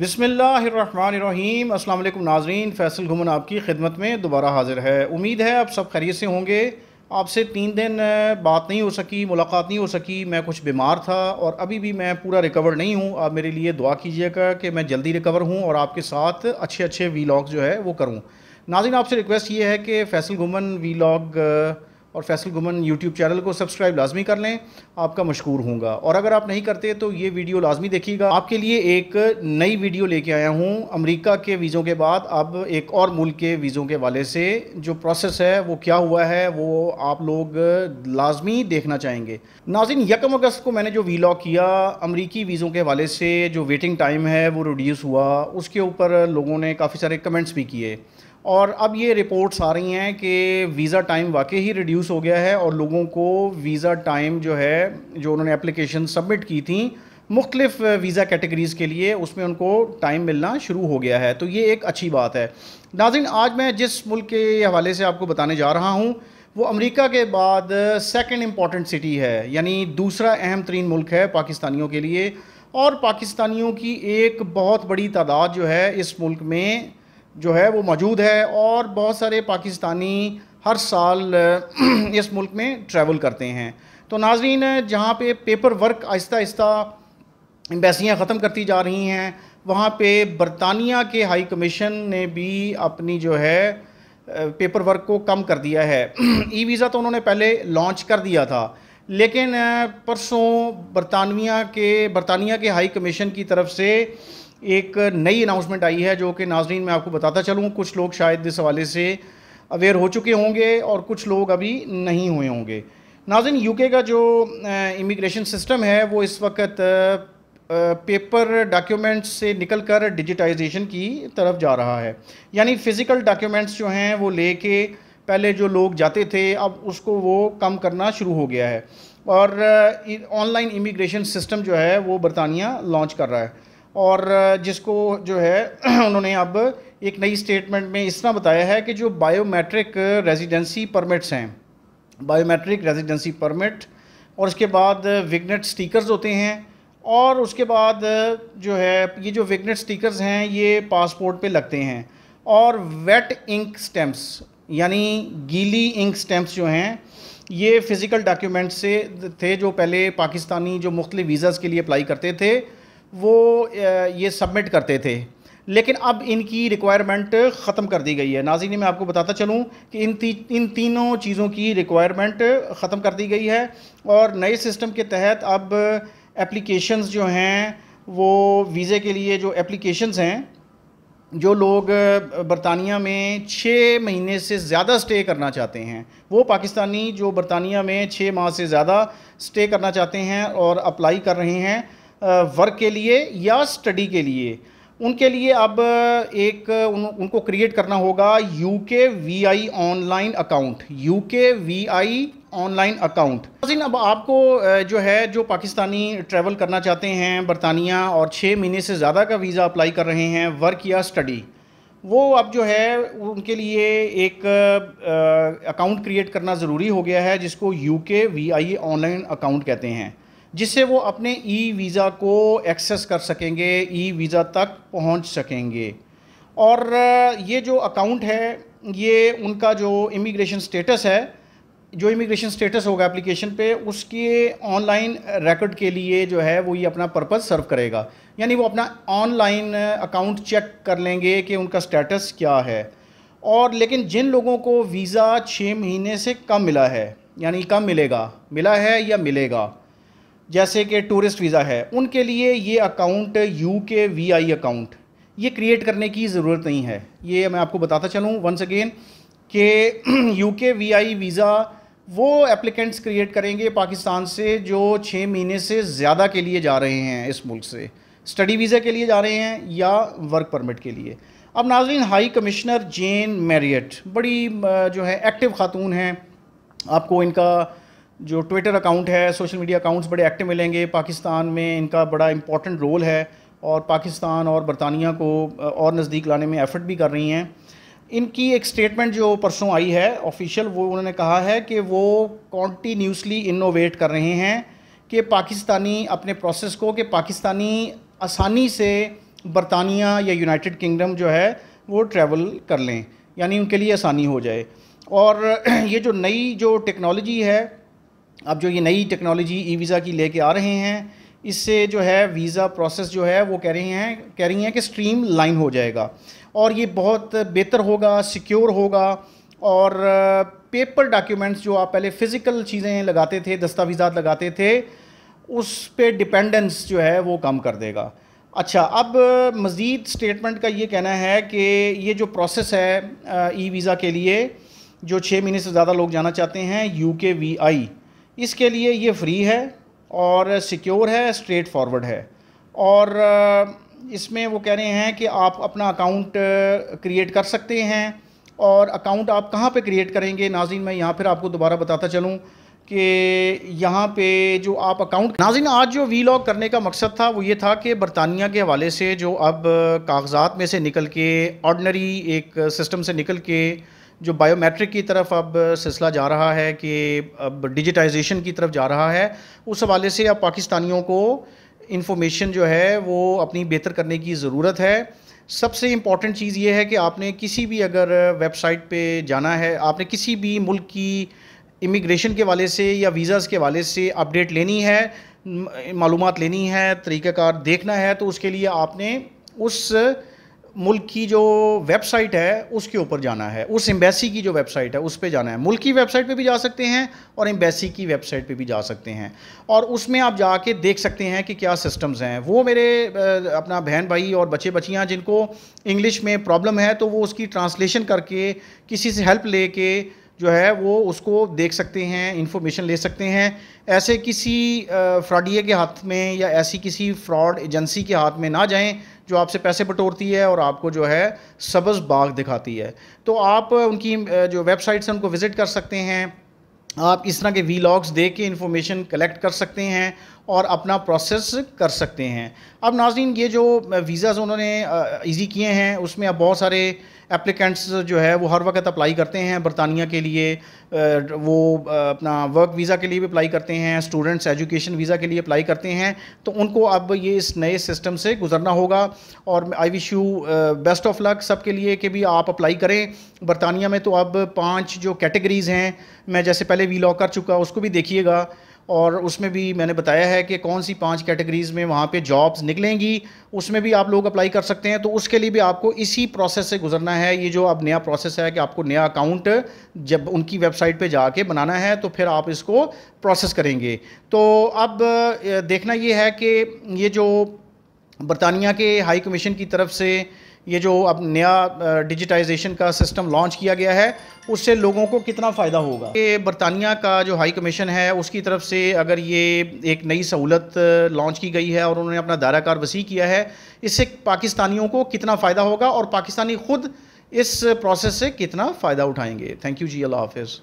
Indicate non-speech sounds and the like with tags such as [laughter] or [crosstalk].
بسم اللہ الرحمن الرحیم۔ السلام علیکم ناظرین، فیصل گھمن آپ کی خدمت میں دوبارہ حاضر ہے۔ امید ہے آپ سب خیریت سے ہوں گے۔ آپ سے تین دن بات نہیں ہو سکی، ملاقات نہیں ہو سکی، میں کچھ بیمار تھا اور ابھی بھی میں پورا ریکور نہیں ہوں۔ آپ میرے لیے دعا کیجیے گا کہ میں جلدی ریکور ہوں اور آپ کے ساتھ اچھے اچھے وی لاگ جو ہے وہ کروں۔ ناظرین، آپ سے ریکویسٹ یہ ہے کہ فیصل گھمن وی لاگ اور فیصل گمن یوٹیوب چینل کو سبسکرائب لازمی کر لیں، آپ کا مشکور ہوں گا۔ اور اگر آپ نہیں کرتے تو یہ ویڈیو لازمی دیکھیے گا۔ آپ کے لیے ایک نئی ویڈیو لے کے آیا ہوں۔ امریکہ کے ویزوں کے بعد اب ایک اور ملک کے ویزوں کے والے سے جو پروسیس ہے، وہ کیا ہوا ہے، وہ آپ لوگ لازمی دیکھنا چاہیں گے۔ ناظرین، یکم اگست کو میں نے جو وی لاگ کیا، امریکی ویزوں کے والے سے جو ویٹنگ ٹائم ہے، وہ ریڈیوس ہوا۔ اس کے اوپر لوگوں نے کافی سارے کمنٹس بھی کیے۔ اور اب یہ رپورٹس آ رہی ہیں کہ ویزا ٹائم واقعی ہی ریڈیوس ہو گیا ہے اور لوگوں کو ویزا ٹائم جو ہے، جو انہوں نے اپلیکیشن سبمٹ کی تھیں مختلف ویزا کیٹیگریز کے لیے، اس میں ان کو ٹائم ملنا شروع ہو گیا ہے۔ تو یہ ایک اچھی بات ہے۔ ناظرین، آج میں جس ملک کے حوالے سے آپ کو بتانے جا رہا ہوں، وہ امریکہ کے بعد سیکنڈ امپورٹنٹ سٹی ہے یعنی دوسرا اہم ترین ملک ہے پاکستانیوں کے لیے۔ اور پاکستانیوں کی ایک بہت بڑی تعداد جو ہے، اس ملک میں جو ہے وہ موجود ہے اور بہت سارے پاکستانی ہر سال، [clears throat] اس ملک میں ٹریول کرتے ہیں۔ تو ناظرین، جہاں پہ پیپر ورک آہستہ آہستہ امبیسیاں ختم کرتی جا رہی ہیں، وہاں پہ برطانیہ کے ہائی کمیشن نے بھی اپنی جو ہے پیپر ورک کو کم کر دیا ہے۔ [clears throat] ای ویزا تو انہوں نے پہلے لانچ کر دیا تھا، لیکن، پرسوں برطانیہ کے برطانیہ کے ہائی کمیشن کی طرف سے ایک نئی اناؤنسمنٹ آئی ہے جو کہ ناظرین میں آپ کو بتاتا چلوں۔ کچھ لوگ شاید اس حوالے سے اویئر ہو چکے ہوں گے اور کچھ لوگ ابھی نہیں ہوئے ہوں گے۔ ناظرین یو کے کا جو امیگریشن سسٹم ہے، وہ اس وقت پیپر ڈاکیومنٹس سے نکل کر ڈیجیٹائزیشن کی طرف جا رہا ہے۔ یعنی فزیکل ڈاکیومنٹس جو ہیں، وہ لے کے پہلے جو لوگ جاتے تھے، اب اس کو وہ کم کرنا شروع ہو گیا ہے۔ اور آن لائن امیگریشن سسٹم جو ہے، وہ برطانیہ لانچ کر رہا ہے۔ اور جس کو جو ہے [clears throat] انہوں نے اب ایک نئی سٹیٹمنٹ میں اس طرح بتایا ہے کہ جو بائیو میٹرک ریزیڈنسی پرمٹس ہیں بائیو میٹرک ریزیڈنسی پرمٹ اور اس کے بعد وگنٹ سٹیکرز ہوتے ہیں، اور اس کے بعد جو ہے یہ جو وگنٹ سٹیکرز ہیں، یہ پاسپورٹ پہ لگتے ہیں۔ اور ویٹ انک سٹیمپس یعنی گیلی انک سٹیمپس جو ہیں، یہ فزیکل ڈاکیومنٹ سے تھے جو پہلے پاکستانی جو مختلف ویزاز کے لیے اپلائی کرتے تھے۔ وہ یہ سبمٹ کرتے تھے۔ لیکن اب ان کی ریکوائرمنٹ ختم کر دی گئی ہے۔ ناظرین، میں آپ کو بتاتا چلوں کہ ان ان تینوں چیزوں کی ریکوائرمنٹ ختم کر دی گئی ہے۔ اور نئے سسٹم کے تحت اب اپلیکیشنز جو ہیں، وہ ویزے کے لیے جو اپلیکیشنز ہیں، جو لوگ برطانیہ میں چھ مہینے سے زیادہ سٹے کرنا چاہتے ہیں۔ وہ پاکستانی جو برطانیہ میں چھ ماہ سے زیادہ سٹے کرنا چاہتے ہیں اور اپلائی کر رہے ہیں۔ ورک کے لیے یا سٹڈی کے لیے، ان کے لیے اب ایک، ان کو کریٹ کرنا ہوگا U K V I online account U K V I on line account اب آپ کو جو ہے، جو پاکستانی ٹریول کرنا چاہتے ہیں، برطانیہ اور چھ مہینے سے زیادہ کا ویزا اپلائی کر رہے ہیں ورک یا سٹڈی وہ اب جو ہے، ان کے لیے ایک اکاؤنٹ کریٹ کرنا ضروری ہو گیا ہے، جس کو you K V I online account کہتے ہیں۔ جس سے وہ اپنے ای ویزا کو ایکسیس کر سکیں گے، ای ویزا تک پہنچ سکیں گے۔ اور یہ جو اکاؤنٹ ہے، یہ ان کا جو امیگریشن سٹیٹس ہے، جو امیگریشن سٹیٹس ہوگا اپلیکیشن پہ، اس کے آن لائن ریکڈ کے لیے جو ہے وہ یہ اپنا پرپز سرو کرے گا۔ یعنی وہ اپنا آن لائن اکاؤنٹ چیک کر لیں گے کہ ان کا سٹیٹس کیا ہے۔ اور لیکن جن لوگوں کو ویزا چھ مہینے سے کم ملا ہے یعنی کم ملے گا، ملا ہے یا ملے گا جیسے کہ ٹورسٹ ویزا ہے، ان کے لیے یہ account U K V I account, یہ کریٹ کرنے کی ضرورت نہیں ہے۔ یہ میں آپ کو بتاتا چلوں۔ ونس اگین کہ [clears throat] U K V I visa وہ اپلیکنٹس کریٹ کریں گے پاکستان سے جو چھ مہینے سے زیادہ کے لیے جا رہے ہیں اس ملک سے۔ اسٹڈی ویزا کے لیے جا رہے ہیں یا ورک پرمٹ کے لیے۔ اب ناظرین، ہائی کمشنر جین میریٹ، بڑی جو ہے، ایکٹیو خاتون ہیں۔ آپ کو ان کا جو ٹویٹر اکاؤنٹ ہے سوشل میڈیا اکاؤنٹس بڑے ایکٹیو ملیں گے. پاکستان میں ان کا بڑا امپورٹنٹ رول ہے اور پاکستان اور برطانیہ کو اور نزدیک لانے میں ایفرٹ بھی کر رہی ہیں. ان کی ایک سٹیٹمنٹ جو پرسوں آئی ہے آفیشیل وہ انہوں نے کہا ہے کہ وہ کانٹینیوسلی انوویٹ کر رہے ہیں کہ پاکستانی اپنے پروسیس کو، کہ پاکستانی آسانی سے برطانیہ یا یونائٹڈ کنگڈم جو ہے وہ ٹریول کر لیں. یعنی ان کے لیے آسانی ہو جائے. اور [clears throat] یہ جو نئی جو ٹیکنالوجی ہے اب جو یہ نئی ٹیکنالوجی ای ویزا کی لے کے آ رہے ہیں، اس سے جو ہے ویزا پروسیس جو ہے وہ کہہ رہی ہیں، کہہ رہی ہیں کہ سٹریم لائن ہو جائے گا۔ اور یہ بہت بہتر ہوگا، سیکیور ہوگا۔ اور پیپر ڈاکیومنٹس جو آپ پہلے فزیکل چیزیں لگاتے تھے، دستاویزات لگاتے تھے، اس پہ ڈپینڈنس جو ہے وہ کم کر دے گا۔ اچھا اب مزید سٹیٹمنٹ کا یہ کہنا ہے کہ یہ جو پروسیس ہے، ای ویزا کے لیے، جو چھ مہینے سے زیادہ لوگ جانا چاہتے ہیں، یو کے وی آئی۔ اس کے لیے یہ فری ہے اور سیکیور ہے اسٹریٹ فارورڈ ہے۔ اور اس میں وہ کہہ رہے ہیں کہ آپ اپنا اکاؤنٹ کریٹ کر سکتے ہیں اور اکاؤنٹ آپ کہاں پہ کریٹ کریں گے؟ ناظرین، میں یہاں پھر آپ کو دوبارہ بتاتا چلوں کہ یہاں پہ جو آپ اکاؤنٹ ناظرین، آج جو وی لاگ کرنے کا مقصد تھا وہ یہ تھا کہ برطانیہ کے حوالے سے جو اب کاغذات میں سے نکل کے آرڈنری ایک سسٹم سے نکل کے جو بائیو میٹرک کی طرف اب سلسلہ جا رہا ہے کہ اب ڈیجیٹائزیشن کی طرف جا رہا ہے، اس حوالے سے اب پاکستانیوں کو انفارمیشن جو ہے وہ اپنی بہتر کرنے کی ضرورت ہے۔ سب سے امپورٹنٹ چیز یہ ہے کہ آپ نے کسی بھی اگر ویب سائٹ پہ جانا ہے، آپ نے کسی بھی ملک کی امیگریشن کے والے سے یا ویزاز کے والے سے اپڈیٹ لینی ہے معلومات لینی ہے، طریقہ کار دیکھنا ہے، تو اس کے لیے آپ نے اس ملک کی جو ویب سائٹ ہے، اس کے اوپر جانا ہے۔ اس امبیسی کی جو ویب سائٹ ہے، اس پہ جانا ہے۔ ملک کی ویب سائٹ پہ بھی جا سکتے ہیں اور امبیسی کی ویب سائٹ پہ بھی جا سکتے ہیں۔ اور اس میں آپ جا کے دیکھ سکتے ہیں کہ کیا سسٹمز ہیں۔ وہ میرے اپنا بہن بھائی اور بچے بچیاں جن کو انگلش میں پرابلم ہے، تو وہ اس کی ٹرانسلیشن کر کے کسی سے ہیلپ لے کے جو ہے، وہ اس کو دیکھ سکتے ہیں انفارمیشن لے سکتے ہیں۔ ایسے کسی فراڈیے کے ہاتھ میں یا ایسی کسی فراڈ ایجنسی کے ہاتھ میں نہ جائیں۔ جو آپ سے پیسے بٹورتی ہے اور آپ کو جو ہے سبز باغ دکھاتی ہے۔ تو آپ ان کی جو ویب سائٹس ہیں ان کو وزٹ کر سکتے ہیں۔ آپ اس طرح کے وی لاگس دیکھ کے انفارمیشن کلیکٹ کر سکتے ہیں اور اپنا پروسیس کر سکتے ہیں۔ اب ناظرین، یہ جو ویزاز انہوں نے ایزی کیے ہیں، اس میں اب بہت سارے اپلیکنٹس جو ہے، وہ ہر وقت اپلائی کرتے ہیں۔ برطانیہ کے لیے وہ اپنا ورک ویزا کے لیے بھی اپلائی کرتے ہیں۔ اسٹوڈنٹس ایجوکیشن ویزا کے لیے اپلائی کرتے ہیں۔ تو ان کو اب یہ اس نئے سسٹم سے گزرنا ہوگا۔ اور I wish you best of luck سب کے لیے کہ بھی آپ اپلائی کریں۔ برطانیہ میں تو اب پانچ جو کیٹیگریز ہیں، میں جیسے پہلے وی لاک کر چکا، اس کو بھی دیکھیے گا۔ اور اس میں بھی میں نے بتایا ہے کہ کون سی پانچ کیٹیگریز میں وہاں پہ جابز نکلیں گی، اس میں بھی آپ لوگ اپلائی کر سکتے ہیں۔ تو اس کے لیے بھی آپ کو اسی پروسیس سے گزرنا ہے۔ یہ جو اب نیا پروسیس ہے کہ آپ کو نیا اکاؤنٹ جب ان کی ویب سائٹ پہ جا کے بنانا ہے، تو پھر آپ اس کو پروسیس کریں گے۔ تو اب دیکھنا یہ ہے کہ یہ جو برطانیہ کے ہائی کمیشن کی طرف سے یہ جو اب نیا ڈیجیٹائزیشن کا سسٹم لانچ کیا گیا ہے، اس سے لوگوں کو کتنا فائدہ ہوگا؟ کہ برطانیہ کا جو ہائی کمیشن ہے، اس کی طرف سے اگر یہ ایک نئی سہولت لانچ کی گئی ہے اور انہوں نے اپنا دائرہ کار وسیع کیا ہے، اس سے پاکستانیوں کو کتنا فائدہ ہوگا اور پاکستانی خود اس پروسیس سے کتنا فائدہ اٹھائیں گے؟ تھینک یو جی اللہ حافظ۔